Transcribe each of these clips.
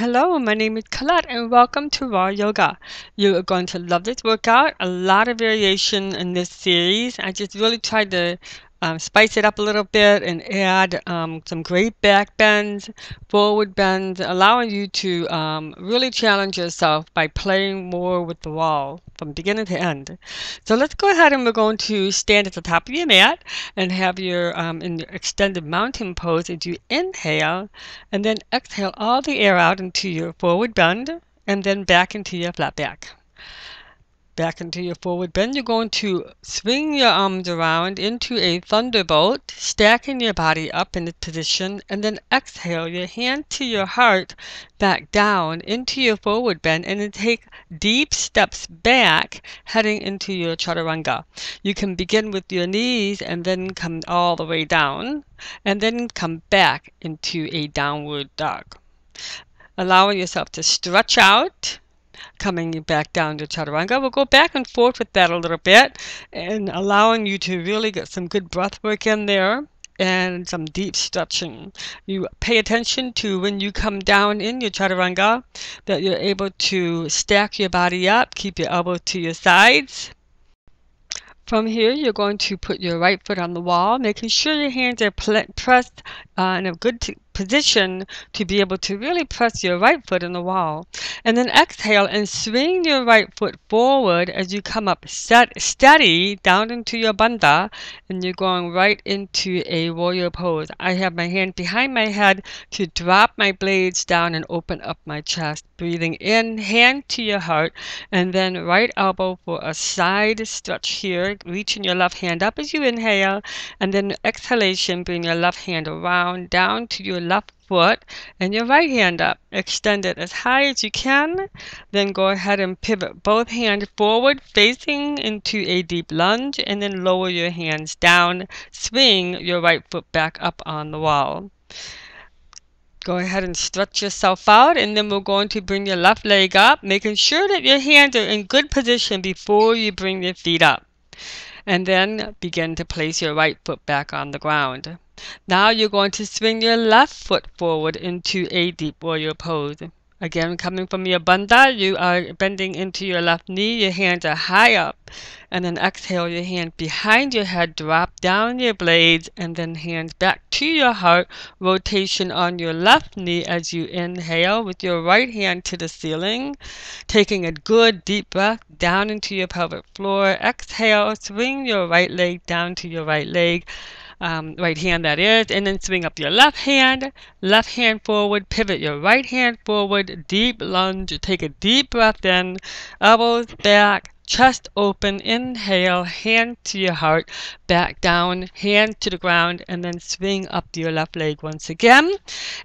Hello, my name is Colette and welcome to Wall Yoga. You are going to love this workout. A lot of variation in this series. I just really tried to um, spice it up a little bit and add um, some great back bends, forward bends, allowing you to um, really challenge yourself by playing more with the wall from beginning to end. So let's go ahead and we're going to stand at the top of your mat and have your um, in your extended mountain pose as you inhale and then exhale all the air out into your forward bend and then back into your flat back back into your forward bend. You're going to swing your arms around into a thunderbolt, stacking your body up in this position, and then exhale your hand to your heart back down into your forward bend, and then take deep steps back, heading into your chaturanga. You can begin with your knees and then come all the way down, and then come back into a downward dog. Allowing yourself to stretch out coming back down to chaturanga. We'll go back and forth with that a little bit and allowing you to really get some good breath work in there and some deep stretching. You pay attention to when you come down in your chaturanga that you're able to stack your body up, keep your elbows to your sides. From here, you're going to put your right foot on the wall, making sure your hands are pressed uh, in a good position to be able to really press your right foot in the wall. And then exhale and swing your right foot forward as you come up set, steady down into your bandha and you're going right into a warrior pose. I have my hand behind my head to drop my blades down and open up my chest. Breathing in, hand to your heart, and then right elbow for a side stretch here. Reaching your left hand up as you inhale, and then exhalation, bring your left hand around down to your left foot and your right hand up. Extend it as high as you can. Then go ahead and pivot both hands forward, facing into a deep lunge, and then lower your hands down. Swing your right foot back up on the wall. Go ahead and stretch yourself out, and then we're going to bring your left leg up, making sure that your hands are in good position before you bring your feet up. And then begin to place your right foot back on the ground. Now you're going to swing your left foot forward into a deep warrior pose. Again, coming from your bandha, you are bending into your left knee, your hands are high up, and then exhale your hand behind your head, drop down your blades, and then hands back to your heart, rotation on your left knee as you inhale with your right hand to the ceiling, taking a good deep breath down into your pelvic floor. Exhale, swing your right leg down to your right leg, um, right hand that is, and then swing up your left hand, left hand forward, pivot your right hand forward, deep lunge, take a deep breath in, elbows back, chest open, inhale, hand to your heart, back down, hand to the ground, and then swing up your left leg once again.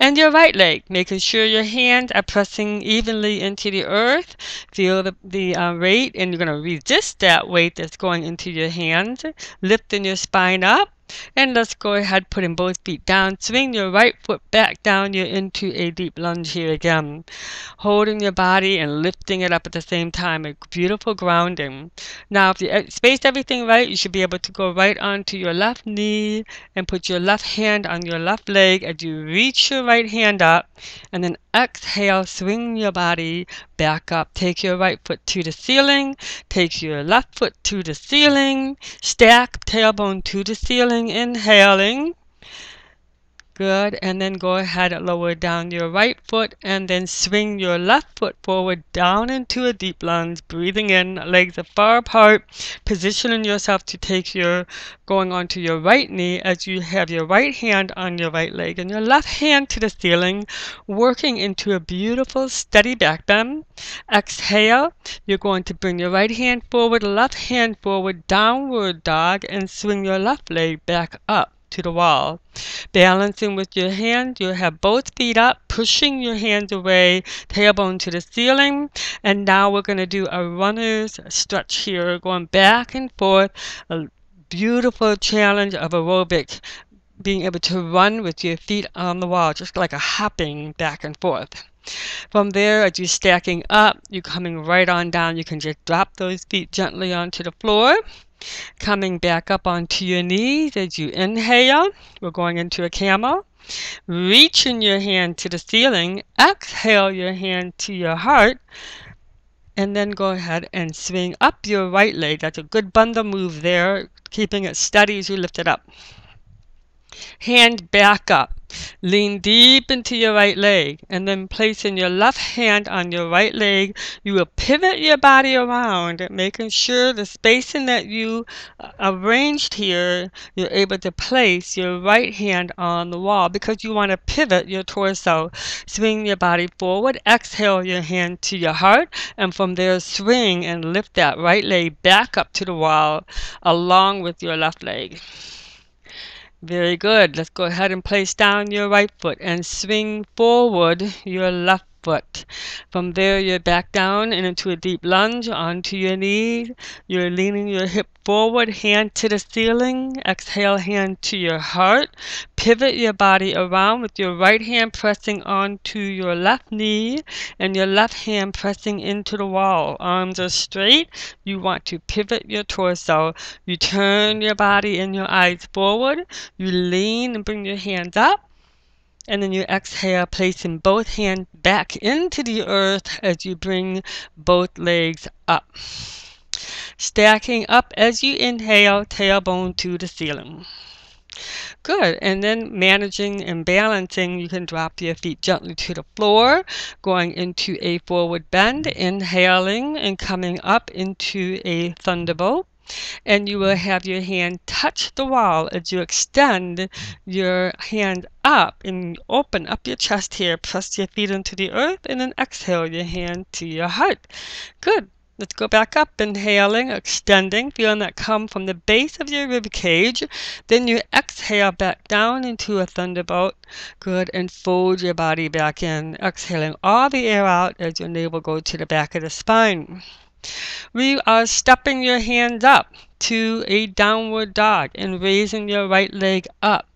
And your right leg, making sure your hands are pressing evenly into the earth. Feel the, the uh, weight, and you're going to resist that weight that's going into your hands, lifting your spine up. And let's go ahead, putting both feet down. Swing your right foot back down. You're into a deep lunge here again. Holding your body and lifting it up at the same time. A beautiful grounding. Now, if you uh, spaced everything right, you should be able to go right onto your left knee and put your left hand on your left leg as you reach your right hand up. And then exhale, swing your body back up. Take your right foot to the ceiling. Take your left foot to the ceiling. Stack tailbone to the ceiling inhaling. Good. And then go ahead and lower down your right foot and then swing your left foot forward down into a deep lunge. Breathing in, legs are far apart. Positioning yourself to take your going onto your right knee as you have your right hand on your right leg and your left hand to the ceiling, working into a beautiful steady back bend. Exhale. You're going to bring your right hand forward, left hand forward, downward dog, and swing your left leg back up to the wall. Balancing with your hands, you have both feet up, pushing your hands away, tailbone to the ceiling. And now we're going to do a runner's stretch here, going back and forth. A beautiful challenge of aerobic being able to run with your feet on the wall, just like a hopping back and forth. From there, as you're stacking up, you're coming right on down. You can just drop those feet gently onto the floor. Coming back up onto your knees as you inhale. We're going into a camel. Reaching your hand to the ceiling, exhale your hand to your heart, and then go ahead and swing up your right leg. That's a good bandha move there, keeping it steady as you lift it up. Hand back up. Lean deep into your right leg and then placing your left hand on your right leg, you will pivot your body around, making sure the spacing that you uh, arranged here, you're able to place your right hand on the wall because you want to pivot your torso. Swing your body forward, exhale your hand to your heart, and from there swing and lift that right leg back up to the wall along with your left leg. Very good. Let's go ahead and place down your right foot and swing forward your left foot. From there, you're back down and into a deep lunge onto your knees. You're leaning your hip forward, hand to the ceiling. Exhale, hand to your heart. Pivot your body around with your right hand pressing onto your left knee and your left hand pressing into the wall. Arms are straight. You want to pivot your torso. You turn your body and your eyes forward. You lean and bring your hands up and then you exhale, placing both hands back into the earth as you bring both legs up. Stacking up as you inhale, tailbone to the ceiling. Good. And then managing and balancing, you can drop your feet gently to the floor, going into a forward bend, inhaling and coming up into a thunderbolt and you will have your hand touch the wall as you extend your hand up and open up your chest here. Press your feet into the earth and then exhale your hand to your heart. Good. Let's go back up, inhaling, extending, feeling that come from the base of your rib cage. Then you exhale back down into a thunderbolt. Good, and fold your body back in, exhaling all the air out as your navel goes to the back of the spine. We are stepping your hands up to a downward dog and raising your right leg up.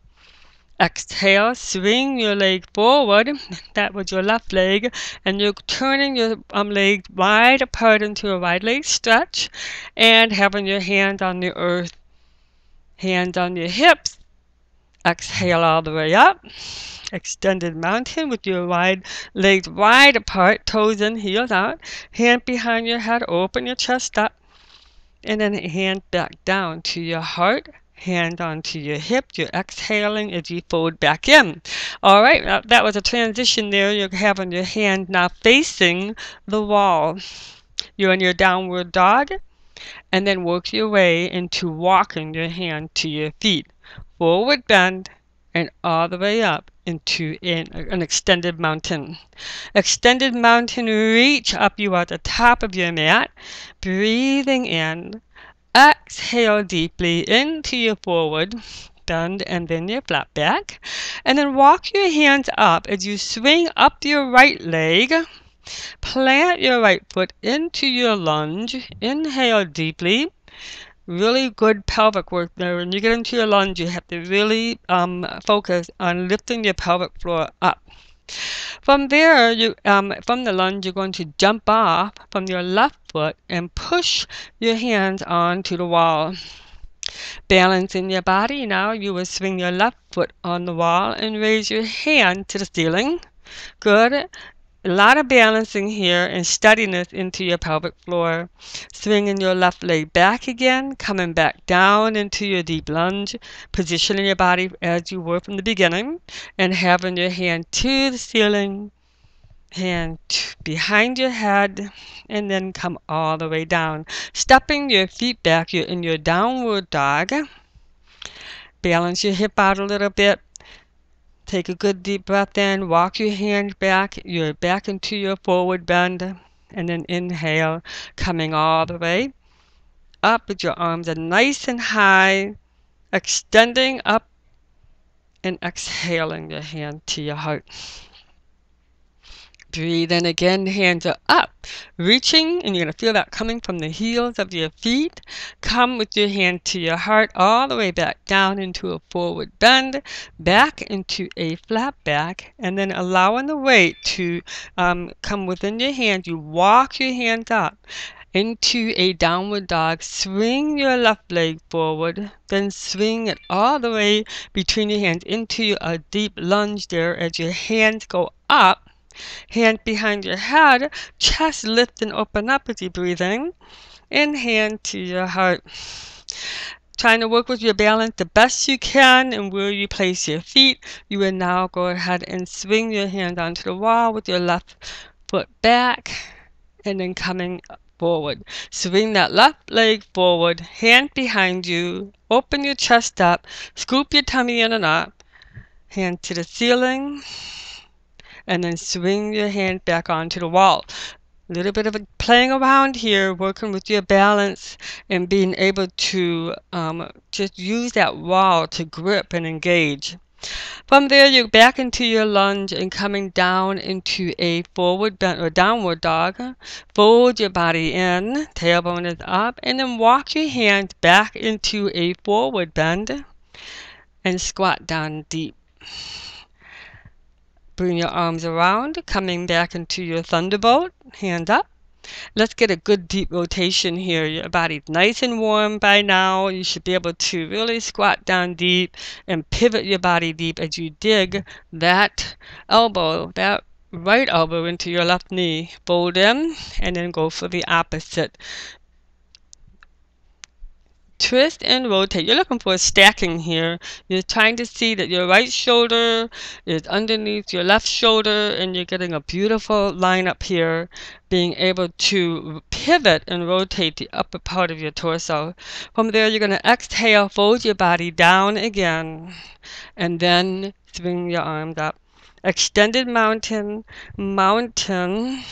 Exhale, swing your leg forward. That was your left leg. And you're turning your um, leg wide apart into a wide leg stretch and having your hand on the earth. Hands on your hips. Exhale all the way up extended mountain with your wide legs wide apart, toes in, heels out, hand behind your head, open your chest up, and then hand back down to your heart, hand onto your hip. You're exhaling as you fold back in. All right, that was a transition there. You're having your hand now facing the wall. You're in your downward dog, and then work your way into walking your hand to your feet. Forward bend and all the way up into an, an extended mountain. Extended mountain, reach up you at the top of your mat, breathing in. Exhale deeply into your forward bend and then your flat back. And then walk your hands up as you swing up your right leg. Plant your right foot into your lunge. Inhale deeply really good pelvic work there. When you get into your lunge, you have to really um, focus on lifting your pelvic floor up. From there, you um, from the lunge, you're going to jump off from your left foot and push your hands onto the wall. Balancing your body, now you will swing your left foot on the wall and raise your hand to the ceiling. Good a lot of balancing here and steadiness into your pelvic floor. Swinging your left leg back again, coming back down into your deep lunge, positioning your body as you were from the beginning, and having your hand to the ceiling, hand behind your head, and then come all the way down. Stepping your feet back, you're in your downward dog. Balance your hip out a little bit Take a good deep breath in, walk your hand back, you're back into your forward bend, and then inhale, coming all the way up with your arms are nice and high, extending up and exhaling your hand to your heart. Breathe in again, hands are up, reaching, and you're going to feel that coming from the heels of your feet. Come with your hand to your heart, all the way back down into a forward bend, back into a flat back, and then allowing the weight to um, come within your hand. You walk your hands up into a downward dog. Swing your left leg forward, then swing it all the way between your hands into a deep lunge there as your hands go up. Hand behind your head, chest lift and open up as you breathe in, and hand to your heart. Trying to work with your balance the best you can and where you place your feet. You will now go ahead and swing your hand onto the wall with your left foot back and then coming forward. Swing that left leg forward, hand behind you, open your chest up, scoop your tummy in and up, hand to the ceiling, and then swing your hand back onto the wall a little bit of a playing around here, working with your balance and being able to um, just use that wall to grip and engage. From there, you're back into your lunge and coming down into a forward bend or downward dog. Fold your body in, tailbone is up, and then walk your hands back into a forward bend and squat down deep. Bring your arms around, coming back into your thunderbolt, hand up. Let's get a good deep rotation here. Your body's nice and warm by now. You should be able to really squat down deep and pivot your body deep as you dig that elbow, that right elbow into your left knee. Fold in and then go for the opposite twist and rotate. You're looking for a stacking here. You're trying to see that your right shoulder is underneath your left shoulder and you're getting a beautiful line up here, being able to pivot and rotate the upper part of your torso. From there, you're going to exhale, fold your body down again, and then swing your arms up. Extended mountain, mountain,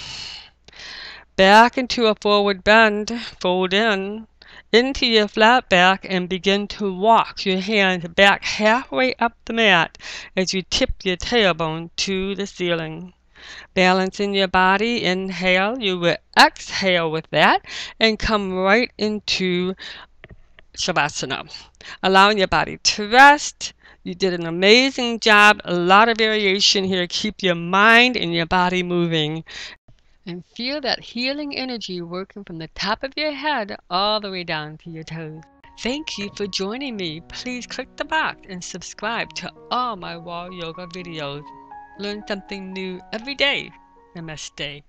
back into a forward bend, fold in, into your flat back and begin to walk your hands back halfway up the mat as you tip your tailbone to the ceiling. Balancing your body, inhale, you will exhale with that and come right into Shavasana. Allowing your body to rest. You did an amazing job. A lot of variation here. Keep your mind and your body moving and feel that healing energy working from the top of your head all the way down to your toes. Thank you for joining me. Please click the box and subscribe to all my wall yoga videos. Learn something new every day. Namaste.